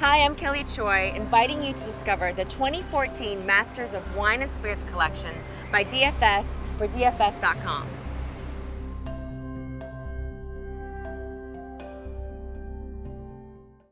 Hi, I'm Kelly Choi, inviting you to discover the 2014 Masters of Wine and Spirits collection by DFS for DFS.com.